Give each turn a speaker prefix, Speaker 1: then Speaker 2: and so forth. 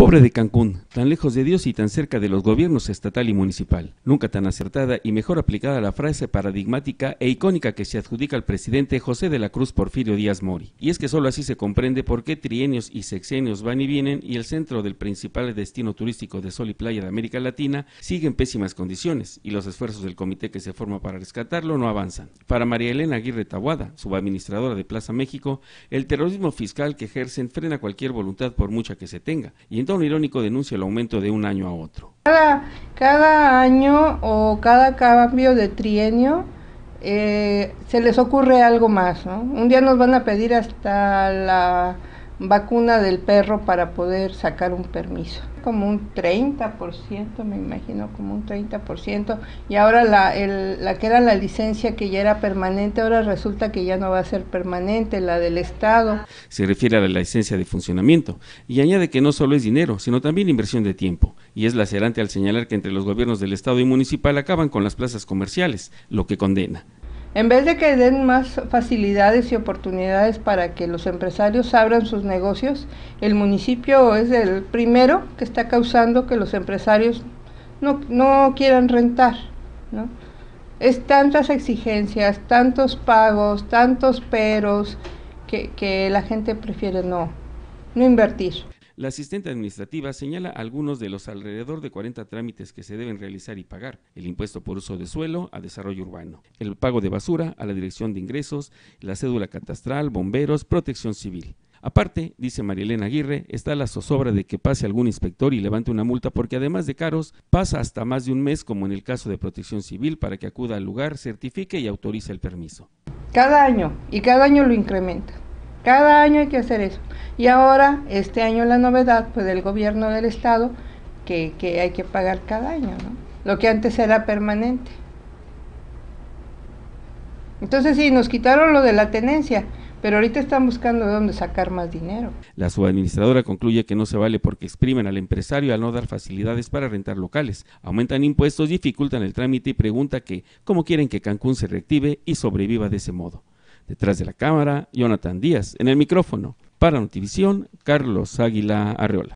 Speaker 1: Pobre de Cancún, tan lejos de Dios y tan cerca de los gobiernos estatal y municipal. Nunca tan acertada y mejor aplicada la frase paradigmática e icónica que se adjudica al presidente José de la Cruz Porfirio Díaz Mori. Y es que solo así se comprende por qué trienios y sexenios van y vienen y el centro del principal destino turístico de sol y playa de América Latina sigue en pésimas condiciones y los esfuerzos del comité que se forma para rescatarlo no avanzan. Para María Elena Aguirre Tabuada, subadministradora de Plaza México, el terrorismo fiscal que ejercen frena cualquier voluntad por mucha que se tenga. Y un irónico denuncia el aumento de un año a otro.
Speaker 2: Cada, cada año o cada cambio de trienio eh, se les ocurre algo más. Un día nos van a pedir hasta la vacuna del perro para poder sacar un permiso. Como un 30%, me imagino, como un 30%. Y ahora la, el, la que era la licencia que ya era permanente, ahora resulta que ya no va a ser permanente, la del Estado.
Speaker 1: Se refiere a la licencia de funcionamiento y añade que no solo es dinero, sino también inversión de tiempo. Y es lacerante al señalar que entre los gobiernos del Estado y municipal acaban con las plazas comerciales, lo que condena.
Speaker 2: En vez de que den más facilidades y oportunidades para que los empresarios abran sus negocios, el municipio es el primero que está causando que los empresarios no, no quieran rentar. Es tantas exigencias, tantos pagos, tantos peros, que, que la gente prefiere no, no invertir.
Speaker 1: La asistente administrativa señala algunos de los alrededor de 40 trámites que se deben realizar y pagar. El impuesto por uso de suelo a desarrollo urbano, el pago de basura a la dirección de ingresos, la cédula catastral, bomberos, protección civil. Aparte, dice Marielena Aguirre, está la zozobra de que pase algún inspector y levante una multa porque además de caros, pasa hasta más de un mes como en el caso de protección civil para que acuda al lugar, certifique y autorice el permiso.
Speaker 2: Cada año, y cada año lo incrementa. Cada año hay que hacer eso. Y ahora, este año la novedad, pues del gobierno del estado, que, que hay que pagar cada año, ¿no? Lo que antes era permanente. Entonces sí, nos quitaron lo de la tenencia, pero ahorita están buscando de dónde sacar más dinero.
Speaker 1: La subadministradora concluye que no se vale porque exprimen al empresario al no dar facilidades para rentar locales, aumentan impuestos, dificultan el trámite y pregunta que cómo quieren que Cancún se reactive y sobreviva de ese modo. Detrás de la cámara, Jonathan Díaz. En el micrófono, para Notivisión, Carlos Águila Arreola.